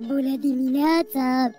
ولادي ميلاد.